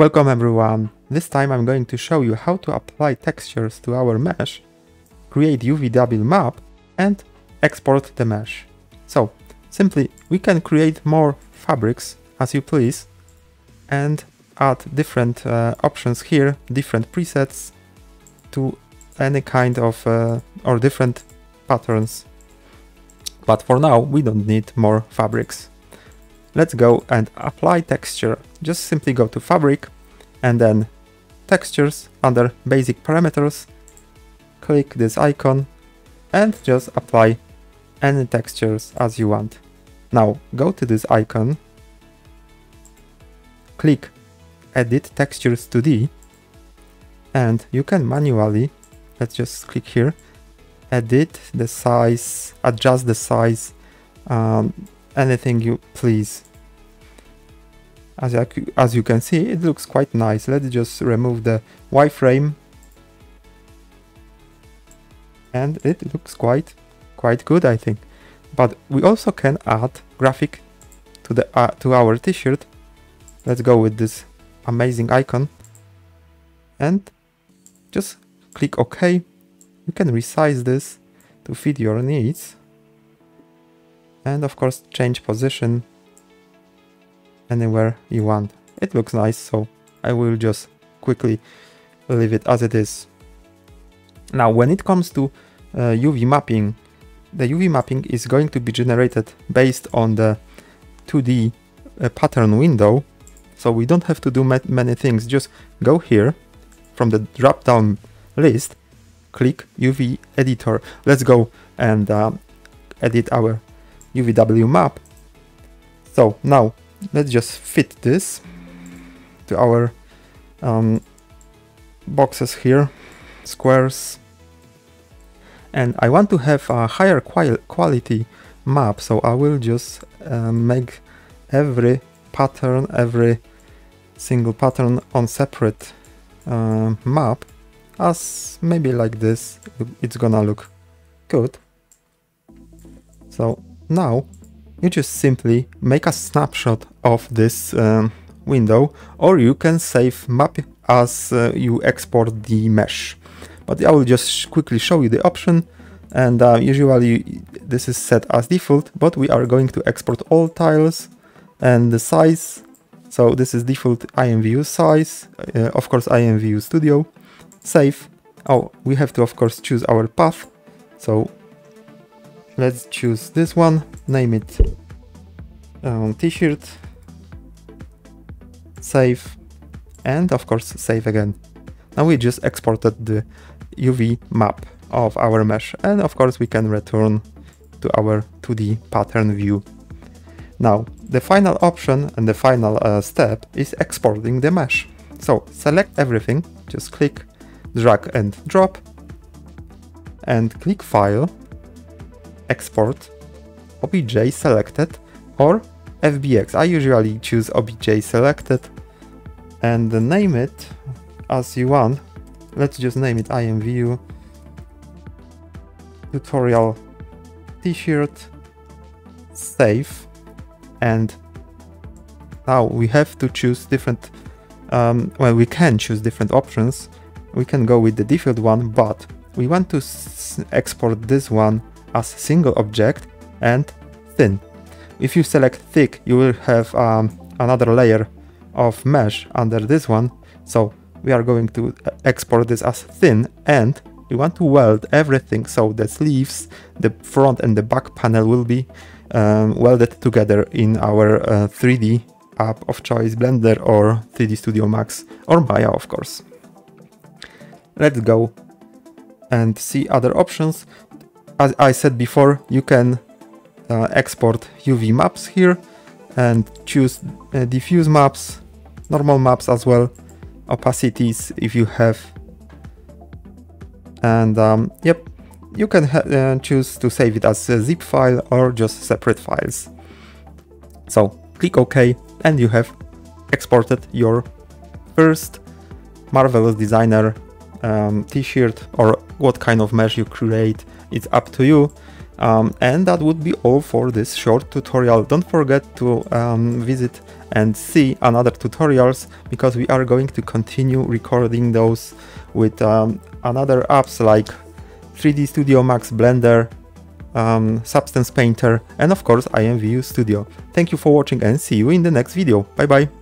Welcome everyone! This time I'm going to show you how to apply textures to our mesh, create UVW map and export the mesh. So simply we can create more fabrics as you please and add different uh, options here, different presets to any kind of uh, or different patterns. But for now we don't need more fabrics. Let's go and apply texture. Just simply go to fabric and then textures under basic parameters. Click this icon and just apply any textures as you want. Now go to this icon, click edit textures 2D and you can manually, let's just click here, edit the size, adjust the size, um, anything you please. As, as you can see, it looks quite nice. Let's just remove the wireframe. And it looks quite, quite good, I think. But we also can add graphic to the uh, to our t-shirt. Let's go with this amazing icon. And just click OK. You can resize this to fit your needs and of course change position anywhere you want. It looks nice, so I will just quickly leave it as it is. Now, when it comes to uh, UV mapping, the UV mapping is going to be generated based on the 2D uh, pattern window, so we don't have to do many things. Just go here from the drop-down list, click UV editor. Let's go and uh, edit our UVW map. So now let's just fit this to our um, boxes here, squares. And I want to have a higher quality map, so I will just uh, make every pattern, every single pattern on separate uh, map as maybe like this, it's gonna look good. So now, you just simply make a snapshot of this um, window or you can save map as uh, you export the mesh. But I will just quickly show you the option and uh, usually this is set as default, but we are going to export all tiles and the size. So this is default IMVU size, uh, of course IMVU Studio, save. Oh, we have to of course choose our path. So Let's choose this one, name it. Um, t-shirt, save, and of course save again. Now we just exported the UV map of our mesh. And of course we can return to our 2D pattern view. Now the final option and the final uh, step is exporting the mesh. So select everything, just click drag and drop. And click file export obj selected or FBX. I usually choose obj selected and name it as you want. Let's just name it IMVU tutorial t-shirt save and now we have to choose different um, well we can choose different options we can go with the default one but we want to export this one as single object and thin. If you select thick, you will have um, another layer of mesh under this one. So we are going to uh, export this as thin and we want to weld everything so the sleeves, the front and the back panel will be um, welded together in our uh, 3D app of choice, Blender or 3D Studio Max or Maya of course. Let's go and see other options as I said before, you can uh, export UV maps here and choose uh, diffuse maps, normal maps as well, opacities if you have. And um, yep, you can uh, choose to save it as a zip file or just separate files. So click OK and you have exported your first Marvelous Designer um, t-shirt or what kind of mesh you create it's up to you Um, and that would be all for this short tutorial. Don't forget to um, visit and see another tutorials because we are going to continue recording those with um, another apps like 3D Studio Max Blender, um, Substance Painter and of course IMVU Studio. Thank you for watching and see you in the next video. Bye bye!